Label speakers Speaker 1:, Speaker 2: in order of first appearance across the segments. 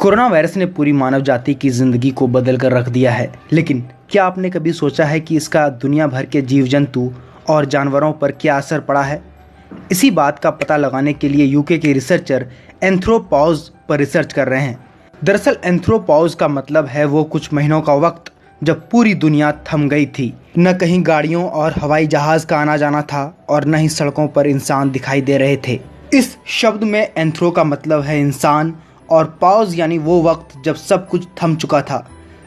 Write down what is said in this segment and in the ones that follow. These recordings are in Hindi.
Speaker 1: कोरोना वायरस ने पूरी मानव जाति की ज़िंदगी को बदल कर रख दिया है। लेकिन क्या आपने कभी सोचा है कि इसका दुनिया भर के जीव जंतु और जानवरों पर क्या असर पड़ा है? इसी बात का पता लगाने के लिए यूके के रिसर्चर एंथ्रोपॉज पर रिसर्च कर रहे हैं। दरअसल एंथ्रोपॉज का मतलब है वो कुछ महीनों का वक्त जब पूरी दुनिया थम गई थी। न कहीं गाड़ियों और हवाई जहाज़ का आना जाना था और न ही सड़कों पर इंसान दिखाई दे रहे थे। इस शब्द में एंथ्रो का मतलब है इंसान और पॉज यानी वो वक्त जब सब कुछ थम चुका था।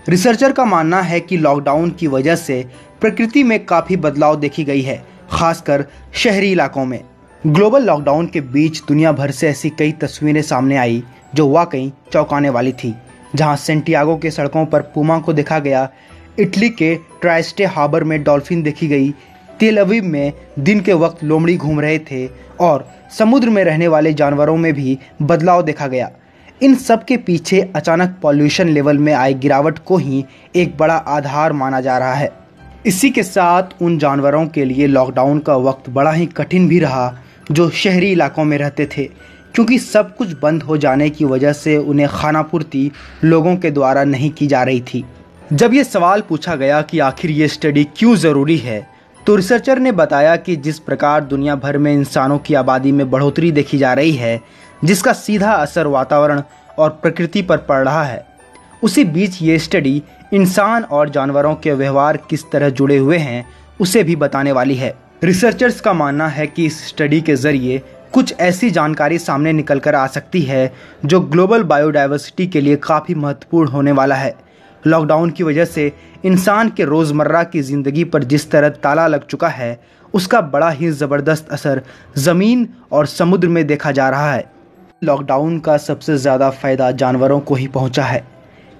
Speaker 1: रिसर्चर का मानना है कि लॉकडाउन की वजह से प्रकृति में काफ़ी बदलाव देखी गई है, खासकर शहरी इलाकों में। ग्लोबल लॉकडाउन के बीच दुनिया भर से ऐसी कई तस्वीरें सामने आई, जो वाकई चौंकाने वाली थी, जहाँ सेंटियागो के सड़कों पर पुमा को देखा गया। इटली के ट्राइस्टे हार्बर में डॉल्फिन देखी गई। तेल अवीब में दिन के वक्त लोमड़ी घूम रहे थे और समुद्र में रहने वाले जानवरों में भी बदलाव देखा गया। इन सब के पीछे अचानक पॉल्यूशन लेवल में आई गिरावट को ही एक बड़ा आधार माना जा रहा है। इसी के साथ उन जानवरों के लिए लॉकडाउन का वक्त बड़ा ही कठिन भी रहा, जो शहरी इलाकों में रहते थे, क्योंकि सब कुछ बंद हो जाने की वजह से उन्हें खाना पूर्ति लोगों के द्वारा नहीं की जा रही थी। जब ये सवाल पूछा गया कि आखिर ये स्टडी क्यों ज़रूरी है तो रिसर्चर ने बताया कि जिस प्रकार दुनिया भर में इंसानों की आबादी में बढ़ोतरी देखी जा रही है जिसका सीधा असर वातावरण और प्रकृति पर पड़ रहा है। उसी बीच ये स्टडी इंसान और जानवरों के व्यवहार किस तरह जुड़े हुए हैं, उसे भी बताने वाली है। रिसर्चर्स का मानना है कि इस स्टडी के ज़रिए कुछ ऐसी जानकारी सामने निकल कर आ सकती है, जो ग्लोबल बायोडाइवर्सिटी के लिए काफ़ी महत्वपूर्ण होने वाला है। लॉकडाउन की वजह से इंसान के रोज़मर्रा की ज़िंदगी पर जिस तरह ताला लग चुका है, उसका बड़ा ही ज़बरदस्त असर ज़मीन और समुद्र में देखा जा रहा है। लॉकडाउन का सबसे ज़्यादा फ़ायदा जानवरों को ही पहुँचा है।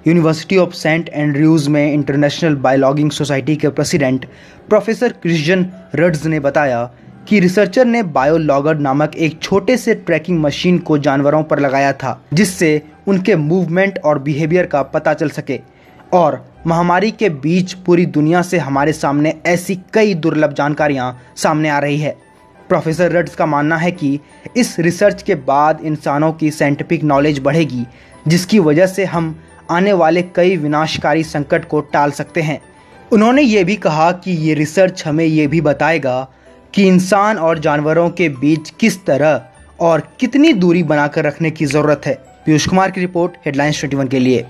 Speaker 1: यूनिवर्सिटी ऑफ़ सेंट एंड्रयूज़ में इंटरनेशनल बायोलॉगिंग सोसाइटी के प्रेसिडेंट प्रोफेसर क्रिश्चियन रड्स ने बताया कि रिसर्चर ने बायोलॉगर नामक एक छोटे से ट्रैकिंग मशीन को जानवरों पर लगाया था, जिससे उनके मूवमेंट और बिहेवियर का पता चल सके और महामारी के बीच पूरी दुनिया से हमारे सामने ऐसी कई दुर्लभ जानकारियाँ सामने आ रही है। प्रोफेसर रड्स का मानना है कि इस रिसर्च के बाद इंसानों की साइंटिफिक नॉलेज बढ़ेगी, जिसकी वजह से हम आने वाले कई विनाशकारी संकट को टाल सकते हैं। उन्होंने ये भी कहा कि ये रिसर्च हमें ये भी बताएगा कि इंसान और जानवरों के बीच किस तरह और कितनी दूरी बनाकर रखने की ज़रूरत है। पीयूष कुमार की रिपोर्ट, हेडलाइंस ट्वेंटी के लिए।